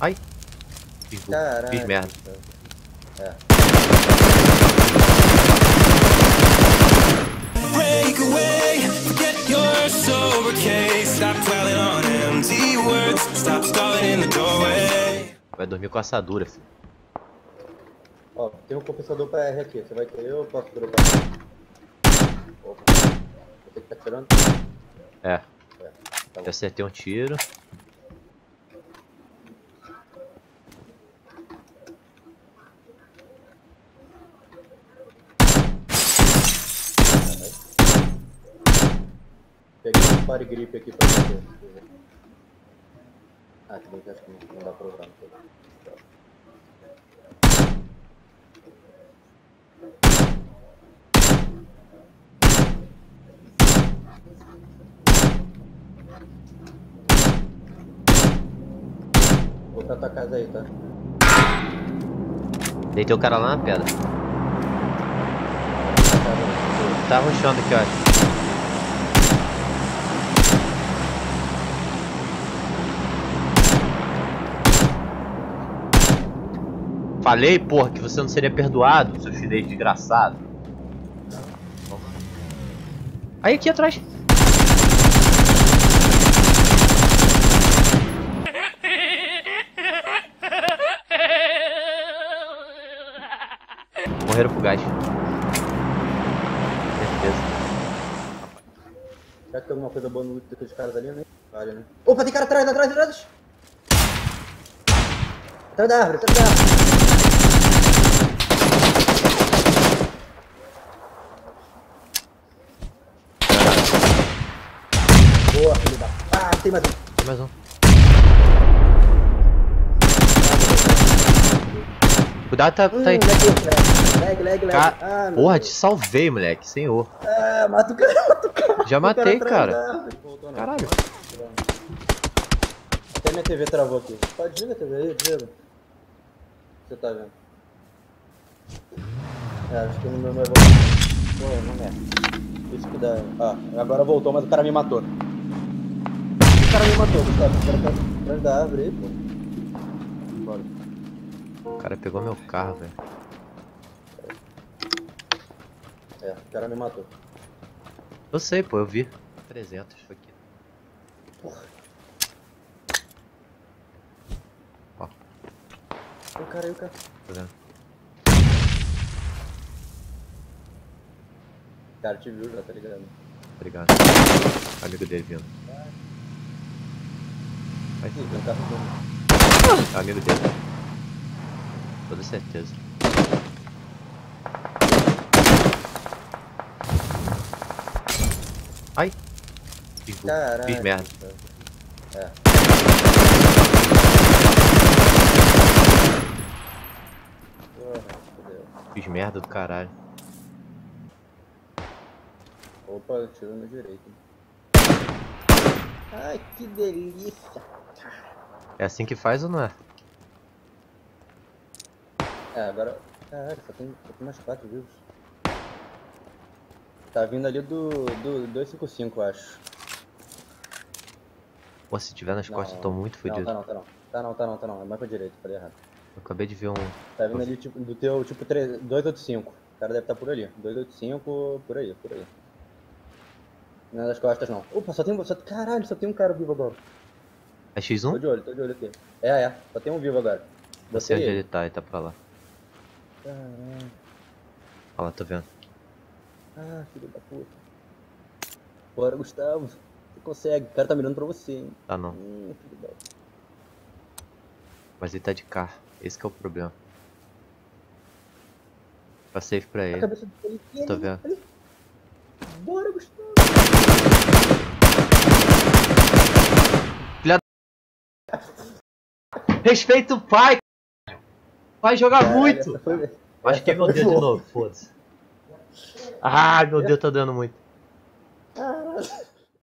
Ai. Fiz, fiz merda. É. break away. Forget your sober case. Stop dwelling on empty words. Stop stalling in the doorway. Vai dormir com assadura, filho. Ó, tem um compensador pra R aqui. Você vai querer ou eu posso dropar? Opa. Você que tá tirando? É. É. Tá Eu acertei um tiro. Peguei um pare grip aqui pra você. Ah, que bem que acho que não, dá sei. Vou pra tua casa aí, tá? Deitei o cara lá na pedra. Tá rushando aqui, ó. Falei, porra, que você não seria perdoado, seu chinês desgraçado. Aí, aqui atrás. Morreram pro gás. Certeza. Será que tem alguma coisa boa no loot daqueles caras ali, né? Vale, né? Opa, tem cara atrás, atrás, atrás! Atrás da árvore, atrás da árvore! Boa, filho da... Ah, tem mais um. Tem mais um. Cuidado, tá, tá aí. Hum, lag, lag, lag, lag. Ca- Ah, Porra, te salvei, moleque. Senhor. Ah, mata o cara, mata o cara. Já O matei, cara. Voltou, não. Caralho. Até minha TV travou aqui. Pode desliga a TV aí, desliga. Você tá vendo? É, acho que não vai voltar. Pô, não é. Isso que dá. Ah, agora voltou, mas o cara me matou. O cara me matou, Gustavo. O cara tá atrás da árvore aí, pô. Bora. O cara pegou meu carro, velho. É, o cara me matou. Eu sei, pô, eu vi. 300 foi aqui. Porra. Ó. O cara aí, o cara. Tá vendo? O cara te viu já, tá ligado? Obrigado. Amigo dele vindo. Vai, tem um carro vindo. é amigo dele. Toda certeza. Ai! Fiz, Caralho. fiz merda. É. Fiz merda do caralho. Opa, tirou no direito. Ai, que delícia. É assim que faz ou não é? É, agora... Caralho, só tem, só tem mais quatro vivos. Tá vindo ali do, do 255, eu acho. Pô, se tiver nas costas eu tô muito Não, fodido. tá não, tá não. Tá não, tá não, tá não. É mais pra direita, falei errado. Eu acabei de ver um. Tá vindo ali tipo, do teu tipo 3, 285. O cara deve estar por ali. 285, por aí, por aí. Não é das costas não. Opa, só tem. Só, caralho, só tem um cara vivo agora. É Tô X1? de olho, tô de olho aqui. É, é, só tem um vivo agora. Não Você sei onde ele. tá, ele tá pra lá. Caralho. Olha lá, tô vendo. Ah, filho da puta. Bora, Gustavo. Você consegue. O cara tá mirando pra você, hein. Tá não. Hum, filho da... Mas ele tá de carro. Esse que é o problema. Tá safe pra ele. Tô vendo. Bora, Gustavo. Respeita o pai! Vai jogar muito! foi- Acho que é meu dedo de novo, foda-se. Ah, meu Deus tá dando muito. Caralho.